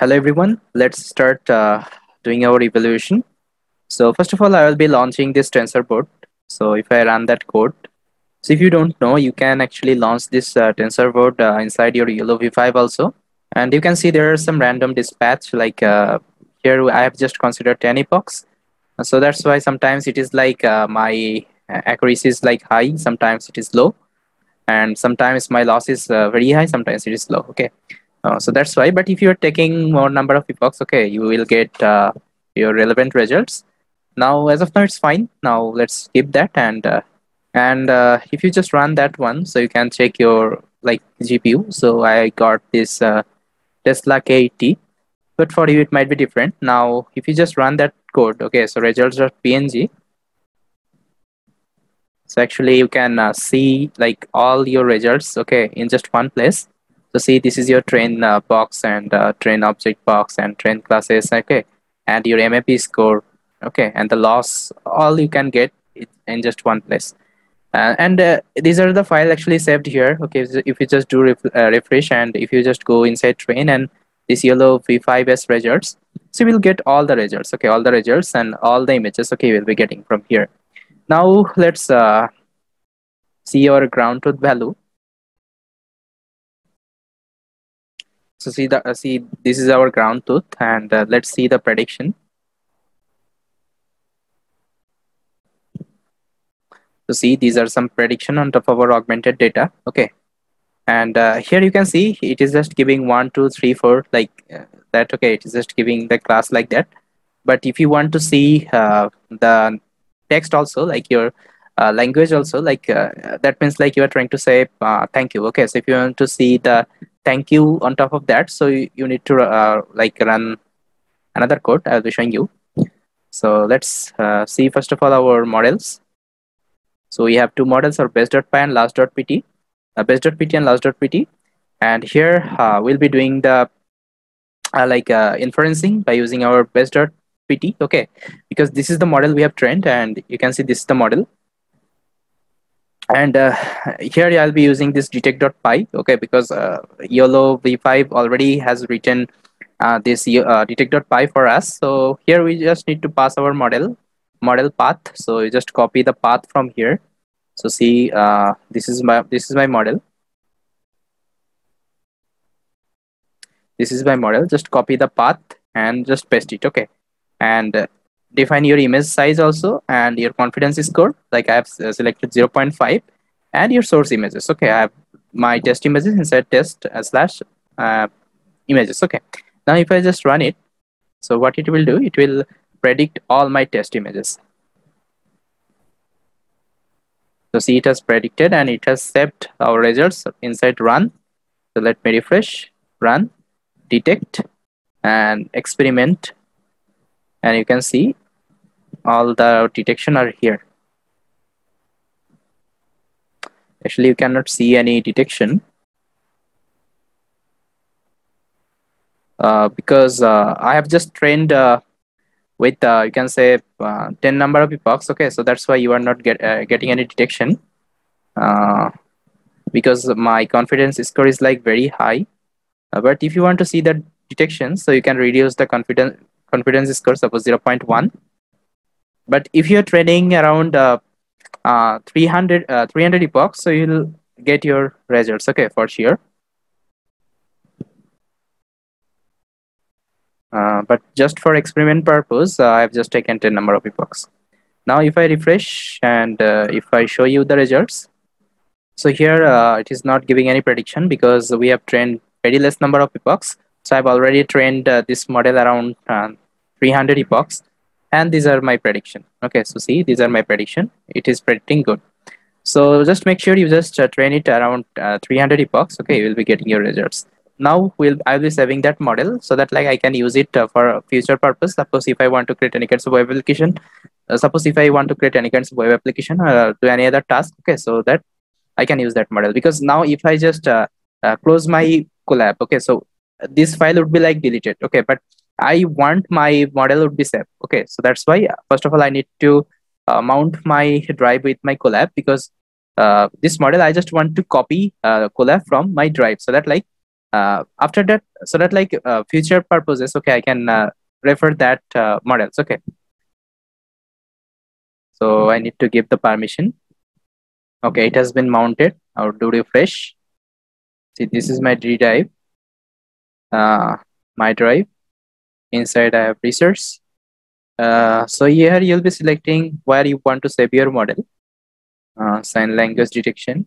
Hello everyone, let's start uh, doing our evaluation. So first of all, I will be launching this TensorBoard. So if I run that code, so if you don't know, you can actually launch this uh, TensorBoard uh, inside your YOLO V5 also. And you can see there are some random dispatch like uh, here I have just considered 10 epochs. So that's why sometimes it is like uh, my accuracy is like high, sometimes it is low. And sometimes my loss is uh, very high, sometimes it is low, okay. Uh, so that's why, but if you're taking more number of epochs, okay, you will get uh, your relevant results. Now, as of now, it's fine. Now let's skip that and uh, and uh, if you just run that one, so you can check your like GPU. So I got this uh, Tesla K80, but for you it might be different. Now, if you just run that code, okay, so results.png. So actually, you can see like all your results, okay, in just one place so see this is your train uh, box and uh, train object box and train classes okay? And your map score okay? And the loss all you can get in just one place. Uh, and uh, these are the file actually saved here okay? If you just do ref uh, refresh and if you just go inside train and this YOLO v5s results so we'll get all the results okay? All the results and all the images okay we'll be getting from here. Now let's uh, see our ground truth value So see the uh, see this is our ground truth, and uh, let's see the prediction. So see these are some prediction on top of our augmented data. Okay, and uh, here you can see it is just giving one, two, three, four like uh, that. Okay, it is just giving the class like that. But if you want to see uh, the text also, like your uh, language also, like that means like you are trying to say thank you. Okay, so if you want to see the thank you on top of that so you, you need to uh, like run another code i'll be showing you. So let's uh, see first of all our models. So we have two models our base.py and last.pt uh, base.pt and last.pt and here uh, we'll be doing the uh, like uh, inferencing by using our base.pt okay because this is the model we have trained and you can see this is the model and uh, here I'll be using this detect.py okay because uh, YOLO v5 already has written uh, this uh, detect.py for us. So here we just need to pass our model model path. So you just copy the path from here. So see uh, this is my this is my model. This is my model. Just copy the path and just paste it okay. And uh, define your image size also and your confidence score. Like i have selected 0.5 and your source images. Okay i have my test images inside test uh, slash uh, images. Okay now if i just run it so what it will do? It will predict all my test images. So see it has predicted and it has saved our results inside run. So let me refresh run detect and experiment and you can see all the detection are here. Actually you cannot see any detection uh, because uh, I have just trained uh, with uh, you can say uh, 10 number of epochs okay? So that's why you are not get, uh, getting any detection because my confidence score is like very high. But if you want to see the detection so you can reduce the confidence confidence score suppose 0.1 but if you're training around uh, uh, 300 uh, 300 epochs so you'll get your results okay for sure. Uh, but just for experiment purpose uh, I've just taken 10 number of epochs. Now if I refresh and uh, if I show you the results so here it is not giving any prediction because we have trained very less number of epochs so I've already trained this model around 300 epochs. And these are my prediction. Okay so see these are my prediction. It is predicting good. So just make sure you just uh, train it around uh, 300 epochs. Okay you will be getting your results. Now we'll i'll be saving that model so that like i can use it uh, for future purpose. Suppose if i want to create any kinds of web application uh, suppose if i want to create any kinds of web application or uh, do any other task. Okay so that i can use that model. Because now if i just uh, close my Colab okay so this file would be like deleted okay? But I want my model would be safe. Okay, so that's why first of all I need to uh, mount my drive with my Colab because uh, this model I just want to copy uh, Colab from my drive so that like uh, after that so that like uh, future purposes okay i can uh, refer that uh, models okay? So i need to give the permission. Okay it has been mounted. I'll do refresh. See this is my d drive uh, my drive inside i have research uh, so here you'll be selecting where you want to save your model. Uh, sign language detection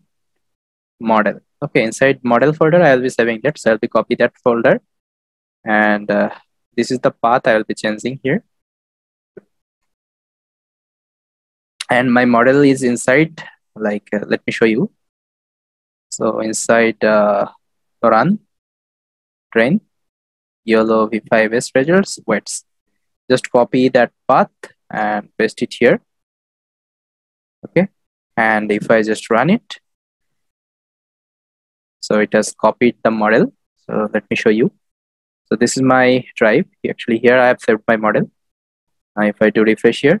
model. Okay inside model folder i'll be saving that. So i'll be copy that folder. And uh, this is the path i will be changing here. And my model is inside like uh, let me show you. So inside uh, run train YOLO v5s results weights just copy that path and paste it here. Okay. And if i just run it so it has copied the model. So let me show you. So this is my drive. Actually here i have saved my model. Now if i do refresh here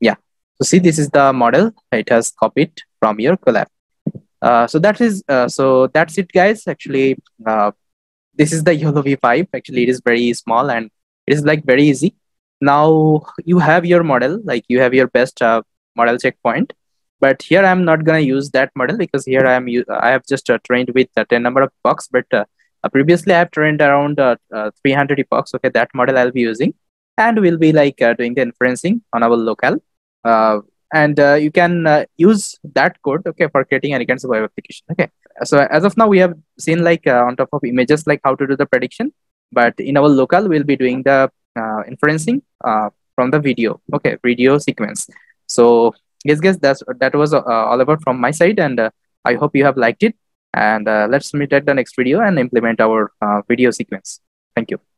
yeah. So see this is the model. It has copied from your Colab uh, so that is uh, so that's it guys. Actually uh, this is the YOLO v5 actually it is very small and it is like very easy. Now you have your model like you have your best uh, model checkpoint. But here i'm not going to use that model because here i am i have just uh, trained with uh, 10 number of epochs but uh, uh, previously i have trained around uh, 300 epochs okay that model i'll be using. And we'll be like doing the inferencing on our local and you can use that code okay for creating any kinds of web application okay? So as of now we have seen like on top of images like how to do the prediction. But in our local we'll be doing the inferencing from the video okay video sequence. So yes guys that's that was uh, all about from my side. And uh, i hope you have liked it. And uh, let's meet at the next video and implement our uh, video sequence. Thank you